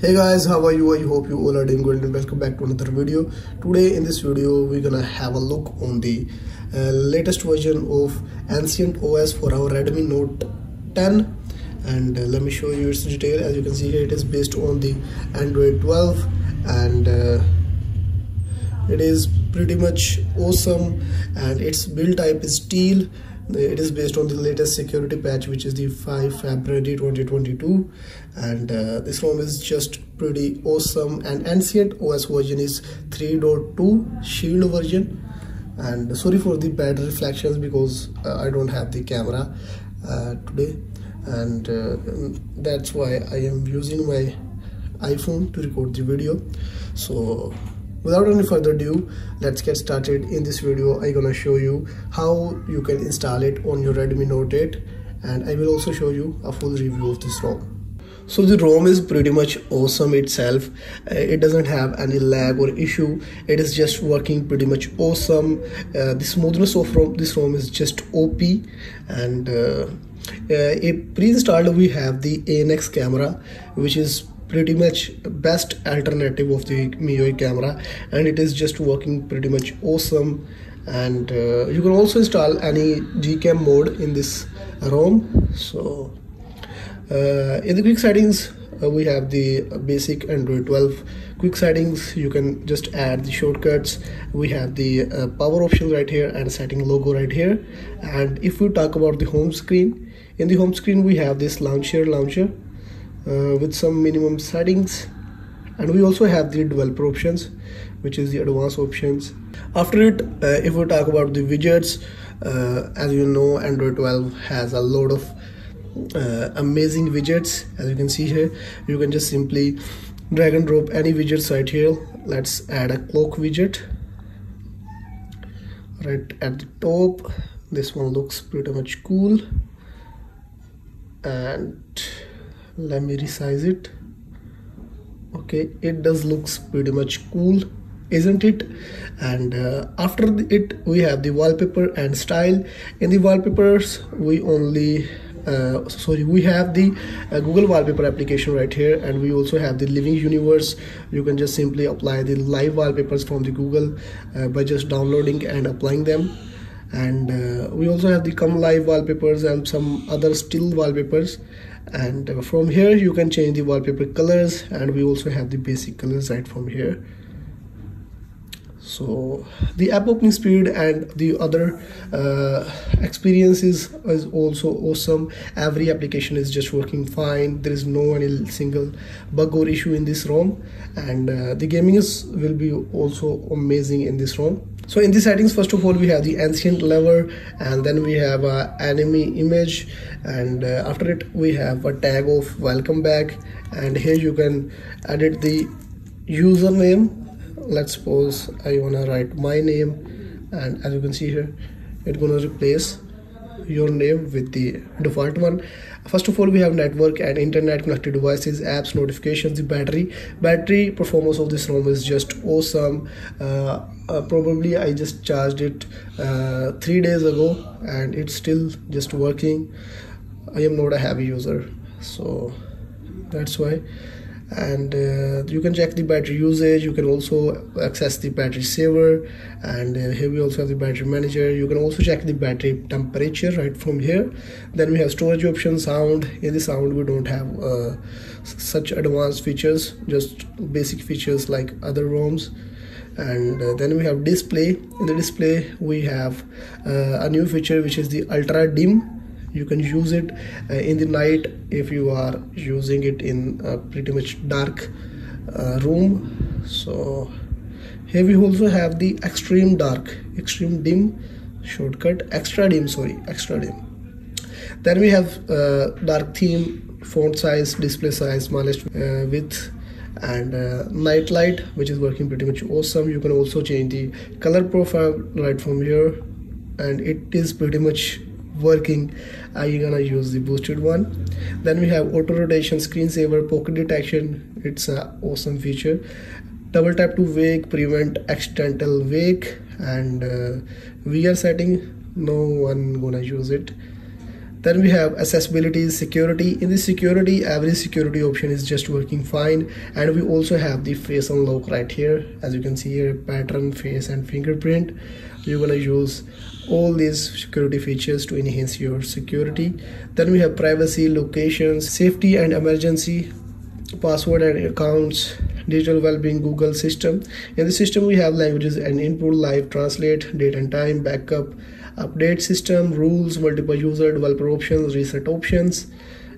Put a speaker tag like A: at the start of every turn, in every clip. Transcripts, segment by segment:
A: hey guys how are you? I hope you all are doing good and welcome back to another video. Today in this video we're gonna have a look on the uh, latest version of ancient os for our redmi note 10 and uh, let me show you its detail. As you can see here it is based on the android 12 and uh, it is pretty much awesome. And its build type is steel it is based on the latest security patch which is the 5 february 2022 and uh, this ROM is just pretty awesome. And ancient os version is 3.2 shield version. And sorry for the bad reflections because uh, i don't have the camera uh, today. And uh, that's why i am using my iphone to record the video. So without any further ado let's get started. In this video i'm gonna show you how you can install it on your redmi note 8 and i will also show you a full review of this rom. So the rom is pretty much awesome itself. Uh, it doesn't have any lag or issue. It is just working pretty much awesome. Uh, the smoothness of ROM, this rom is just op and uh, uh, a pre-installed we have the ANX camera which is pretty much best alternative of the MIUI camera and it is just working pretty much awesome. And uh, you can also install any gcam mod in this ROM. So uh, in the quick settings uh, we have the basic Android 12 quick settings you can just add the shortcuts. We have the uh, power options right here and setting logo right here. And if we talk about the home screen in the home screen we have this launcher launcher uh, with some minimum settings. And we also have the developer options which is the advanced options. After it uh, if we talk about the widgets uh, as you know android 12 has a lot of uh, amazing widgets. As you can see here you can just simply drag and drop any widgets right here. Let's add a clock widget right at the top. This one looks pretty much cool. And let me resize it. Okay it does looks pretty much cool isn't it? And uh, after it we have the wallpaper and style. In the wallpapers we only uh, sorry we have the uh, google wallpaper application right here and we also have the living universe. You can just simply apply the live wallpapers from the google uh, by just downloading and applying them and uh, we also have the come live wallpapers and some other still wallpapers. And from here you can change the wallpaper colors. And we also have the basic colors right from here so the app opening speed and the other uh, experiences is also awesome. Every application is just working fine. There is no any single bug or issue in this rom. And uh, the gaming is will be also amazing in this rom. So in the settings first of all we have the ancient lever and then we have a enemy image. And uh, after it we have a tag of welcome back. And here you can edit the username let's suppose i want to write my name and as you can see here it's gonna replace your name with the default one. First of all we have network and internet connected devices apps notifications the battery. Battery performance of this rom is just awesome. Uh, uh, probably i just charged it uh, three days ago and it's still just working. I am not a heavy user so that's why and uh, you can check the battery usage. You can also access the battery saver. And uh, here we also have the battery manager. You can also check the battery temperature right from here. Then we have storage option sound. In the sound we don't have uh, such advanced features just basic features like other roms. And uh, then we have display. In the display we have uh, a new feature which is the ultra dim you can use it uh, in the night if you are using it in a pretty much dark uh, room. So here we also have the extreme dark extreme dim shortcut extra dim sorry extra dim. Then we have uh, dark theme font size display size smallest uh, width and uh, night light which is working pretty much awesome. You can also change the color profile right from here and it is pretty much working are you gonna use the boosted one? Then we have auto rotation screensaver pocket detection. It's an awesome feature. Double tap to wake prevent accidental wake and uh, vr setting no one gonna use it. Then we have accessibility security. In the security every security option is just working fine. And we also have the face unlock right here. As you can see here pattern face and fingerprint. You're gonna use all these security features to enhance your security. Then we have privacy locations safety and emergency password and accounts digital well-being google system. In the system we have languages and input live translate date and time backup update system rules multiple user developer options reset options.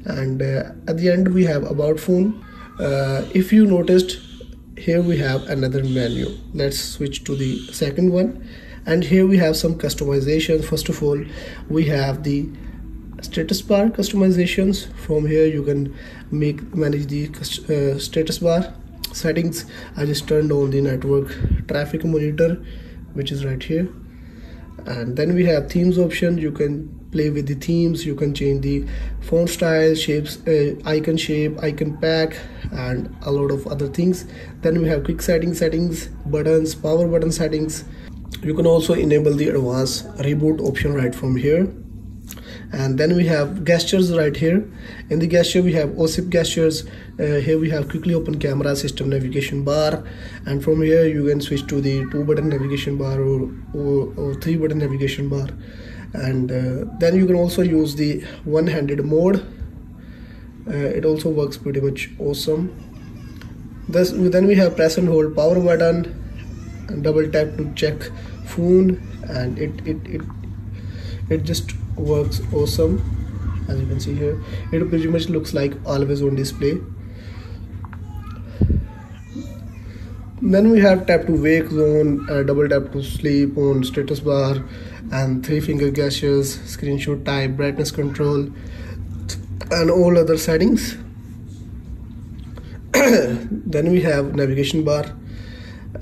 A: And uh, at the end we have about phone. Uh, if you noticed here we have another menu. Let's switch to the second one and here we have some customization. First of all we have the status bar customizations. From here you can make manage the uh, status bar settings. I just turned on the network traffic monitor which is right here. And then we have themes option. You can play with the themes. You can change the font style shapes uh, icon shape icon pack and a lot of other things. Then we have quick setting settings buttons power button settings you can also enable the advanced reboot option right from here. And then we have gestures right here. In the gesture we have AOSP gestures. Uh, here we have quickly open camera system navigation bar. And from here you can switch to the two button navigation bar or, or, or three button navigation bar. And uh, then you can also use the one-handed mode. Uh, it also works pretty much awesome. Thus, then we have press and hold power button double tap to check phone and it it, it it just works awesome as you can see here. It pretty much looks like always on display. Then we have tap to wake zone uh, double tap to sleep on status bar and three finger gestures screenshot type brightness control and all other settings. Then we have navigation bar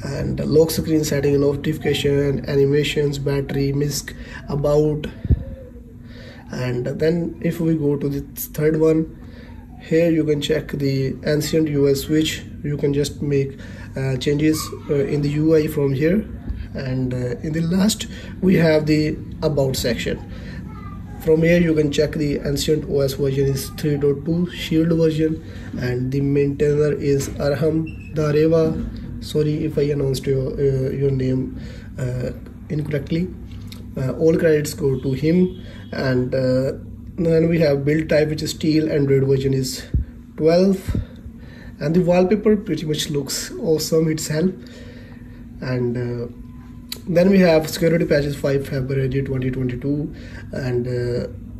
A: and lock screen setting notification animations battery misc about. And then if we go to the third one here you can check the ancient UI switch you can just make uh, changes uh, in the UI from here. And uh, in the last we have the about section. From here you can check the ancient OS version is 3.2 shield version. And the maintainer is Arham Dareva sorry if I announced your uh, your name uh, incorrectly. Uh, all credits go to him and uh, then we have build type which is steel android version is 12 and the wallpaper pretty much looks awesome itself and uh, then we have security patches 5 february 2022 and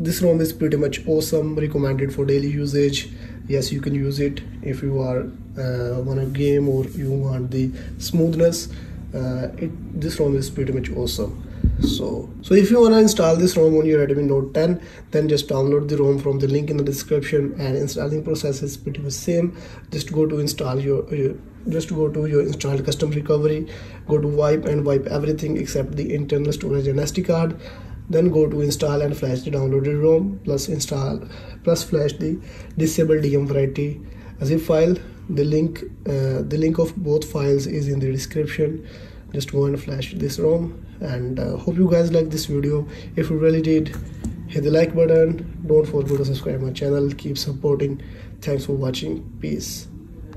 A: this rom is pretty much awesome recommended for daily usage. Yes you can use it if you are uh, want a game or you want the smoothness. Uh, it this rom is pretty much awesome. So so if you want to install this rom on your redmi note 10 then just download the rom from the link in the description and installing process is pretty much same. Just go to install your, your just go to your installed custom recovery go to wipe and wipe everything except the internal storage and sd card then go to install and flash the downloaded rom plus install plus flash the disable dm verity. Zip file the link uh, the link of both files is in the description. Just go and flash this rom and uh, hope you guys like this video. If you really did hit the like button. Don't forget to subscribe my channel. Keep supporting. Thanks for watching. Peace